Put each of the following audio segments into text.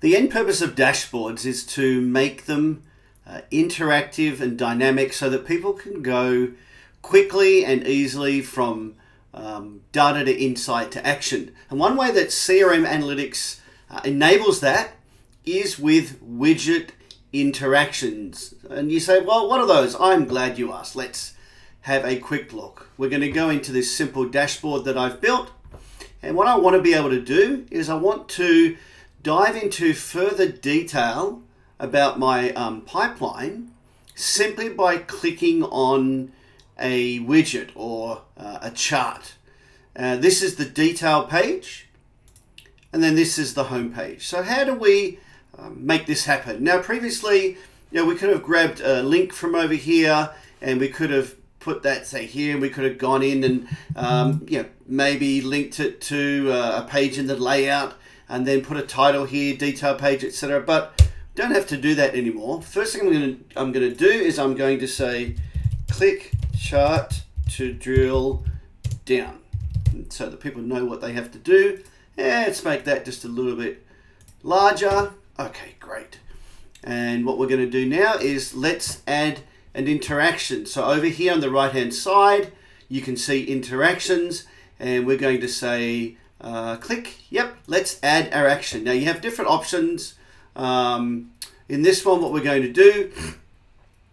The end purpose of dashboards is to make them uh, interactive and dynamic so that people can go quickly and easily from um, data to insight to action. And one way that CRM Analytics uh, enables that is with widget interactions. And you say, well, what are those? I'm glad you asked. Let's have a quick look. We're going to go into this simple dashboard that I've built. And what I want to be able to do is I want to dive into further detail about my um, pipeline simply by clicking on a widget or uh, a chart. Uh, this is the detail page and then this is the home page. So how do we um, make this happen? Now previously you know, we could have grabbed a link from over here and we could have put that say here and we could have gone in and um, you know, maybe linked it to uh, a page in the layout and then put a title here, detail page, etc. But don't have to do that anymore. First thing I'm going to I'm going to do is I'm going to say click chart to drill down so that people know what they have to do. And let's make that just a little bit larger. Okay, great. And what we're going to do now is let's add an interaction. So over here on the right hand side, you can see interactions and we're going to say uh, click, yep, let's add our action. Now you have different options. Um, in this one, what we're going to do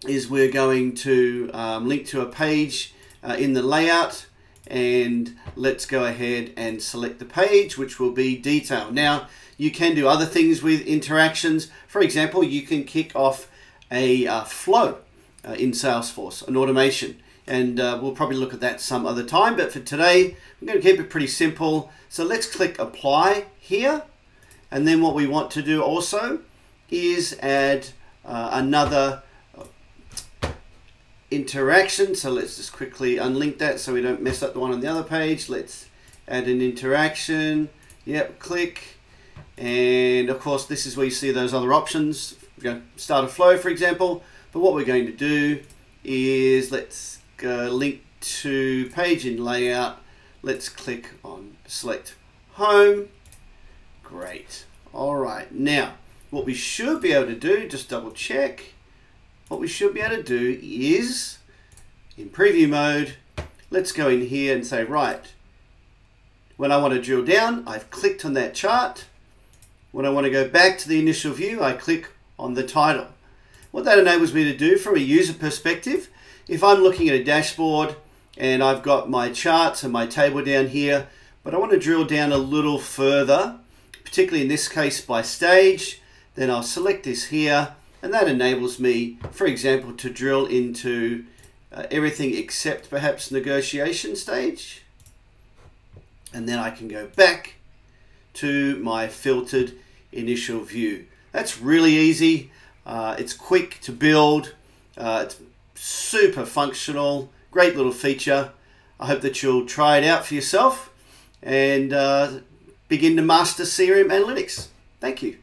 is we're going to um, link to a page uh, in the layout and let's go ahead and select the page which will be detail. Now you can do other things with interactions. For example, you can kick off a uh, flow uh, in Salesforce, an automation. And uh, we'll probably look at that some other time. But for today, I'm going to keep it pretty simple. So let's click apply here. And then what we want to do also is add uh, another interaction. So let's just quickly unlink that so we don't mess up the one on the other page. Let's add an interaction. Yep, click. And of course, this is where you see those other options. We're going to start a flow, for example. But what we're going to do is let's go link to page in layout. Let's click on select home. Great. All right. Now, what we should be able to do, just double check, what we should be able to do is, in preview mode, let's go in here and say, right, when I want to drill down, I've clicked on that chart. When I want to go back to the initial view, I click on the title. What that enables me to do from a user perspective, if I'm looking at a dashboard and I've got my charts and my table down here, but I want to drill down a little further, particularly in this case by stage, then I'll select this here and that enables me, for example, to drill into uh, everything except perhaps negotiation stage. And then I can go back to my filtered initial view. That's really easy. Uh, it's quick to build. Uh, it's super functional. Great little feature. I hope that you'll try it out for yourself and uh, begin to master CRM analytics. Thank you.